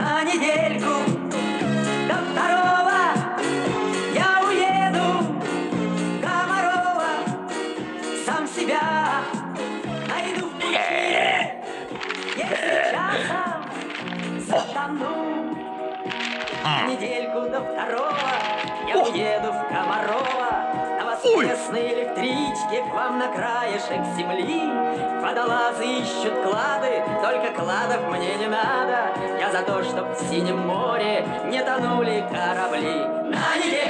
На недельку. До второго я уеду. Комарова Сам себя найду в пути. Если часом затону Недельку до второго я уеду в Комарова На воскресной электричке к вам на краешек земли. Водолазы ищут клады, только кладов мне не надо. Я за то, чтоб в синем море не тонули корабли. На недельку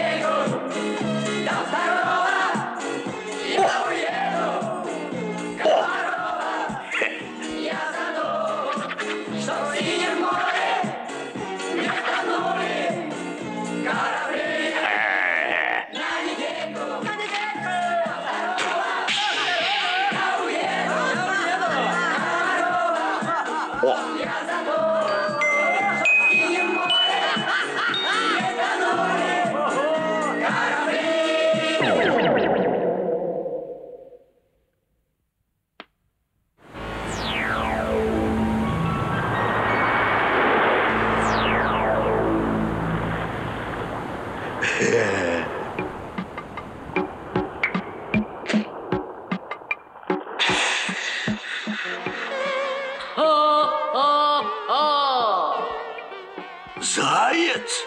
Заяц?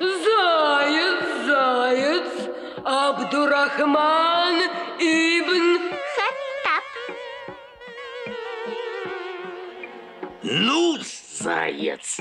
Заяц, заяц, Абдурахман ибн... Хаттаб. Ну, заяц.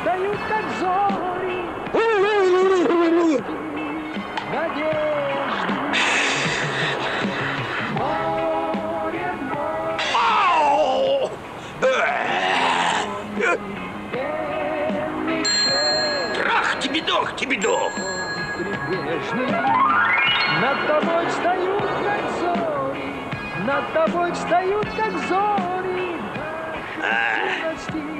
Встают, как зори. Надежды. Море, море, тебе-дох! прибрежный. Над тобой встают, как зори, над тобой встают, как зори. Наши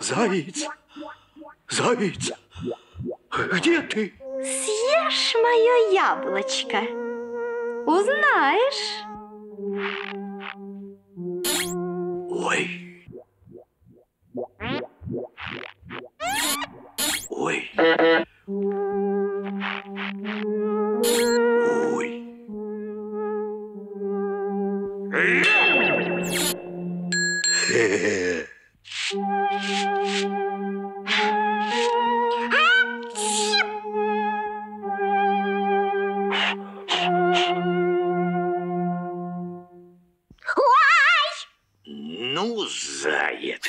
Заяц! Заяц! Где ты? Съешь мое яблочко. Узнаешь. Ой. Ой. Ой. Ну, заяц.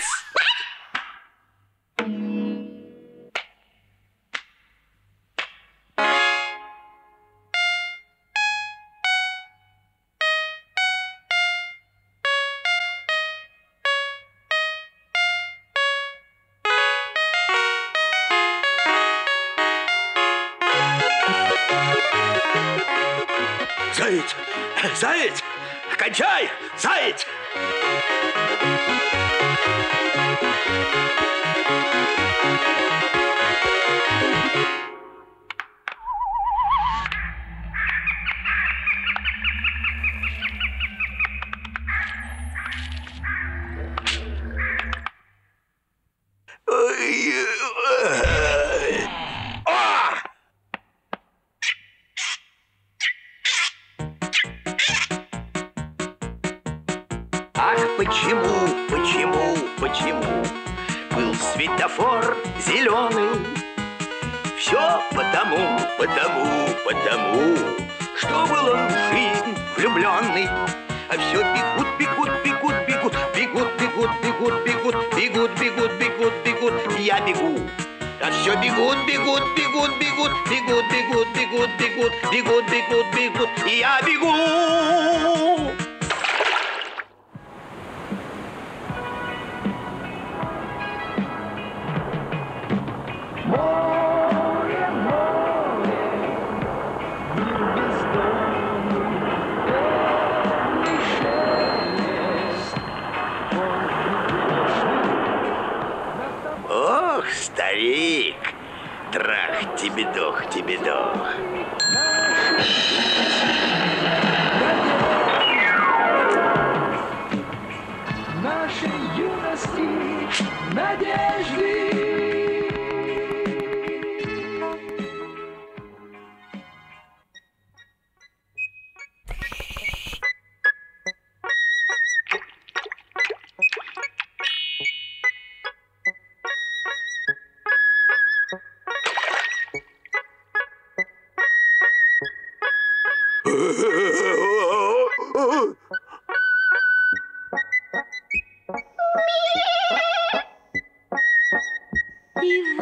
Заяц! Заяц! Кончай! Заяц! Ой, Ах, почему, почему, почему Был светофор зеленый Все потому, потому, потому Что был он в жизнь влюбленный А все бегут, бегут, бегут, бегут Бегут, бегут, бегут, бегут Бегут, бегут, бегут, бегут Я бегу а все бегут, бегут, бегут, бегут, бегут, бегут, бегут, бегут, бегут, бегут, бегут, и я бегу. Ох, старик, трах тебе дох, тебе дох.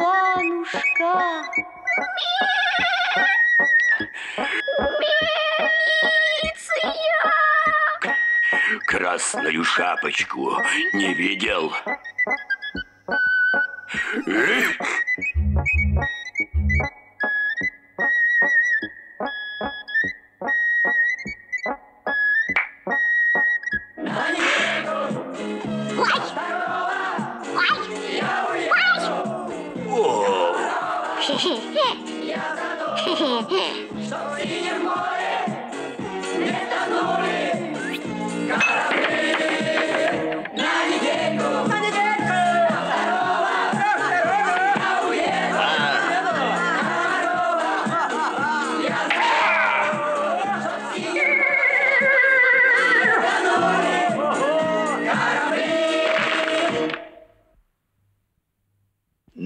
Иванушка. Красную шапочку не видел? Эх!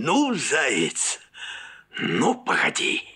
Ну, заяц, ну, погоди.